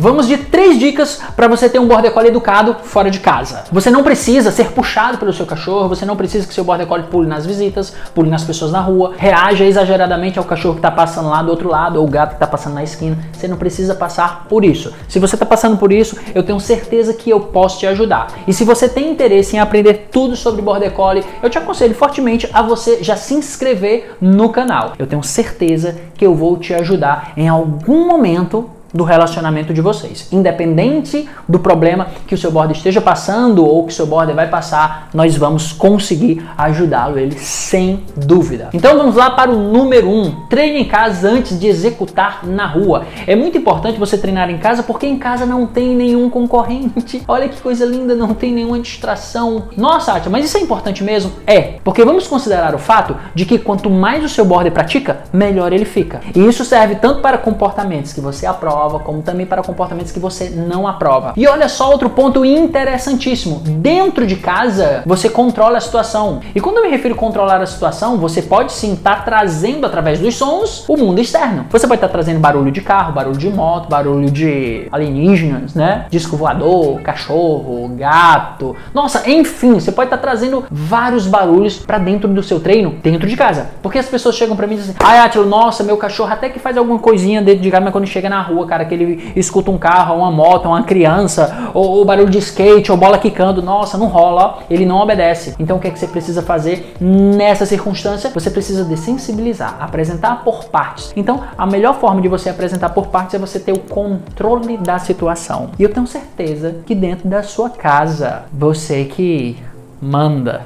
Vamos de três dicas para você ter um border collie educado fora de casa. Você não precisa ser puxado pelo seu cachorro, você não precisa que seu border collie pule nas visitas, pule nas pessoas na rua, reaja exageradamente ao cachorro que está passando lá do outro lado ou o gato que está passando na esquina. Você não precisa passar por isso. Se você está passando por isso, eu tenho certeza que eu posso te ajudar. E se você tem interesse em aprender tudo sobre border collie, eu te aconselho fortemente a você já se inscrever no canal. Eu tenho certeza que eu vou te ajudar em algum momento do relacionamento de vocês. Independente do problema que o seu border esteja passando ou que o seu border vai passar, nós vamos conseguir ajudá-lo ele sem dúvida. Então vamos lá para o número 1. Um. Treine em casa antes de executar na rua. É muito importante você treinar em casa porque em casa não tem nenhum concorrente. Olha que coisa linda, não tem nenhuma distração. Nossa, Atia, mas isso é importante mesmo? É, porque vamos considerar o fato de que quanto mais o seu border pratica, melhor ele fica. E isso serve tanto para comportamentos que você aprova aprova, como também para comportamentos que você não aprova. E olha só outro ponto interessantíssimo. Dentro de casa, você controla a situação. E quando eu me refiro a controlar a situação, você pode sim estar tá trazendo através dos sons o mundo externo. Você pode estar tá trazendo barulho de carro, barulho de moto, barulho de alienígenas, né? Disco voador, cachorro, gato. Nossa, enfim, você pode estar tá trazendo vários barulhos para dentro do seu treino, dentro de casa. Porque as pessoas chegam para mim e dizem: "Ai, Atilo, nossa, meu cachorro até que faz alguma coisinha dentro de casa, mas quando chega na rua, cara, que ele escuta um carro, uma moto, uma criança, ou, ou barulho de skate, ou bola quicando, nossa, não rola, ele não obedece. Então o que é que você precisa fazer nessa circunstância? Você precisa desensibilizar, apresentar por partes. Então a melhor forma de você apresentar por partes é você ter o controle da situação. E eu tenho certeza que dentro da sua casa, você que manda,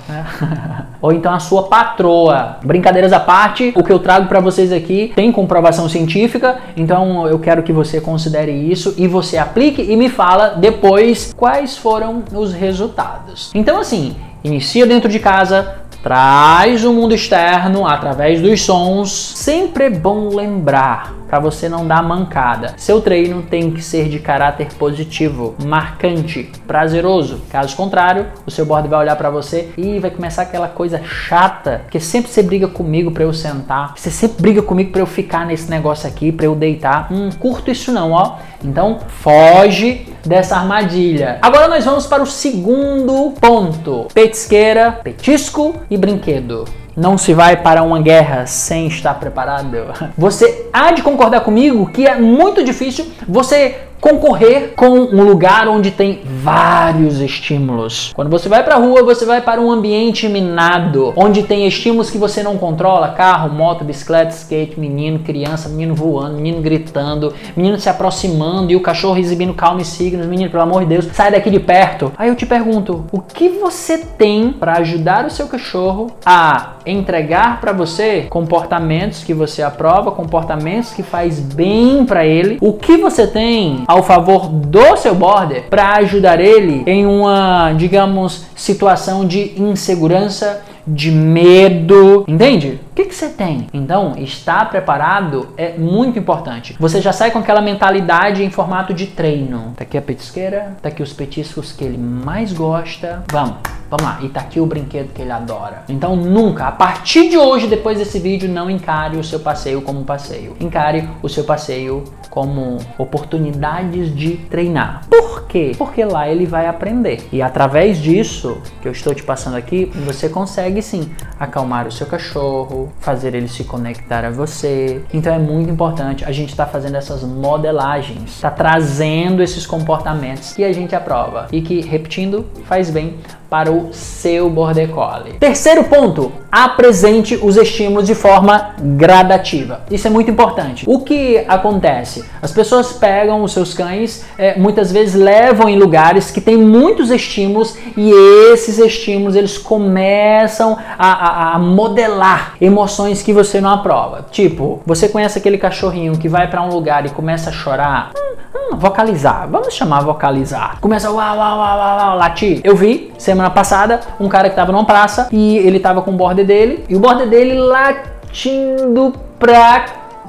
ou então a sua patroa. Brincadeiras à parte, o que eu trago para vocês aqui tem comprovação científica, então eu quero que você considere isso e você aplique e me fala depois quais foram os resultados. Então assim, inicia dentro de casa, traz o mundo externo através dos sons. Sempre é bom lembrar para você não dar mancada. Seu treino tem que ser de caráter positivo, marcante, prazeroso. Caso contrário, o seu board vai olhar para você e vai começar aquela coisa chata, que sempre você briga comigo para eu sentar, você sempre briga comigo para eu ficar nesse negócio aqui, para eu deitar. Hum, curto isso não, ó. Então, foge dessa armadilha. Agora nós vamos para o segundo ponto: petisqueira, petisco e brinquedo não se vai para uma guerra sem estar preparado. Você há de concordar comigo que é muito difícil você concorrer com um lugar onde tem vários estímulos. Quando você vai para a rua, você vai para um ambiente minado, onde tem estímulos que você não controla, carro, moto, bicicleta, skate, menino, criança, menino voando, menino gritando, menino se aproximando e o cachorro exibindo calma e signos, menino, pelo amor de Deus, sai daqui de perto. Aí eu te pergunto, o que você tem para ajudar o seu cachorro a entregar para você comportamentos que você aprova, comportamentos que faz bem para ele? O que você tem ao favor do seu border para ajudar ele em uma, digamos, situação de insegurança, de medo, entende? O que, você tem? Então, estar preparado é muito importante. Você já sai com aquela mentalidade em formato de treino. Tá aqui a petisqueira, tá aqui os petiscos que ele mais gosta. Vamos! Vamos lá, e tá aqui o brinquedo que ele adora. Então nunca, a partir de hoje, depois desse vídeo, não encare o seu passeio como um passeio. Encare o seu passeio como oportunidades de treinar. Por quê? Porque lá ele vai aprender. E através disso que eu estou te passando aqui, você consegue sim acalmar o seu cachorro, fazer ele se conectar a você. Então é muito importante a gente estar tá fazendo essas modelagens, tá trazendo esses comportamentos que a gente aprova e que, repetindo, faz bem para o seu Border Collie. Terceiro ponto, apresente os estímulos de forma gradativa. Isso é muito importante. O que acontece? As pessoas pegam os seus cães, é, muitas vezes levam em lugares que tem muitos estímulos e esses estímulos eles começam a, a, a modelar emoções que você não aprova. Tipo, você conhece aquele cachorrinho que vai para um lugar e começa a chorar? Hum, hum, vocalizar, vamos chamar vocalizar. Começa uau, uau, uau, uau, uau latir. Eu vi semana passada um cara que tava numa praça e ele tava com o border dele e o border dele latindo pra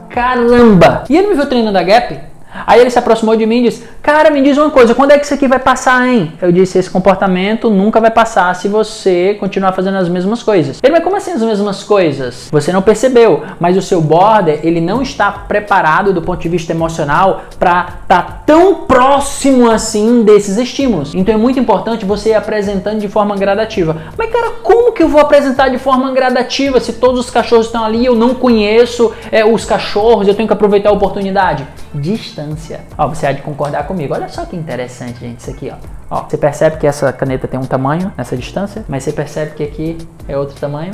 caramba. E ele me viu treinando a gap Aí ele se aproximou de mim e disse: Cara, me diz uma coisa, quando é que isso aqui vai passar, hein? Eu disse: Esse comportamento nunca vai passar se você continuar fazendo as mesmas coisas. Ele, mas como assim as mesmas coisas? Você não percebeu, mas o seu border, ele não está preparado do ponto de vista emocional para estar tá tão próximo assim desses estímulos. Então é muito importante você ir apresentando de forma gradativa. Mas, cara, como que eu vou apresentar de forma gradativa se todos os cachorros estão ali, eu não conheço é, os cachorros, eu tenho que aproveitar a oportunidade? Distância. Ó, você há de concordar comigo. Olha só que interessante, gente, isso aqui, ó. Ó, você percebe que essa caneta tem um tamanho nessa distância, mas você percebe que aqui é outro tamanho,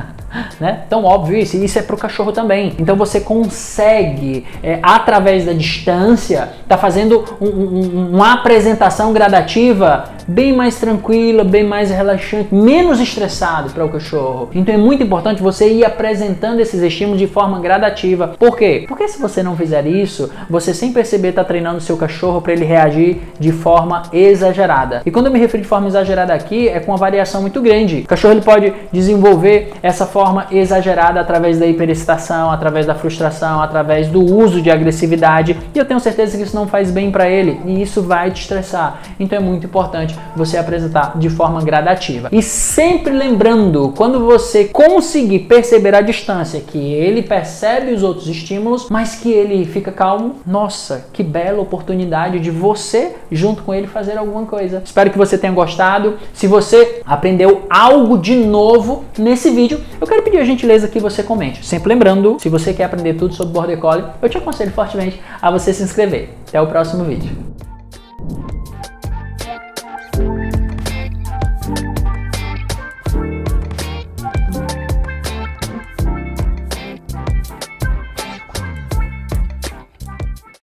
né? Tão óbvio isso, e isso é para o cachorro também. Então você consegue, é, através da distância, tá fazendo um, um, uma apresentação gradativa bem mais tranquila, bem mais relaxante, menos estressado para o cachorro. Então é muito importante você ir apresentando esses estímulos de forma gradativa. Por quê? Porque se você não fizer isso, você sem perceber está treinando seu cachorro para ele reagir de forma exagerada exagerada. E quando eu me refiro de forma exagerada aqui, é com uma variação muito grande. O cachorro ele pode desenvolver essa forma exagerada através da hiperexcitação, através da frustração, através do uso de agressividade. E eu tenho certeza que isso não faz bem para ele e isso vai te estressar. Então é muito importante você apresentar de forma gradativa. E sempre lembrando, quando você conseguir perceber a distância que ele percebe os outros estímulos, mas que ele fica calmo, nossa, que bela oportunidade de você junto com ele fazer alguma coisa. Espero que você tenha gostado. Se você aprendeu algo de novo nesse vídeo, eu quero pedir a gentileza que você comente. Sempre lembrando, se você quer aprender tudo sobre Border Collie, eu te aconselho fortemente a você se inscrever. Até o próximo vídeo.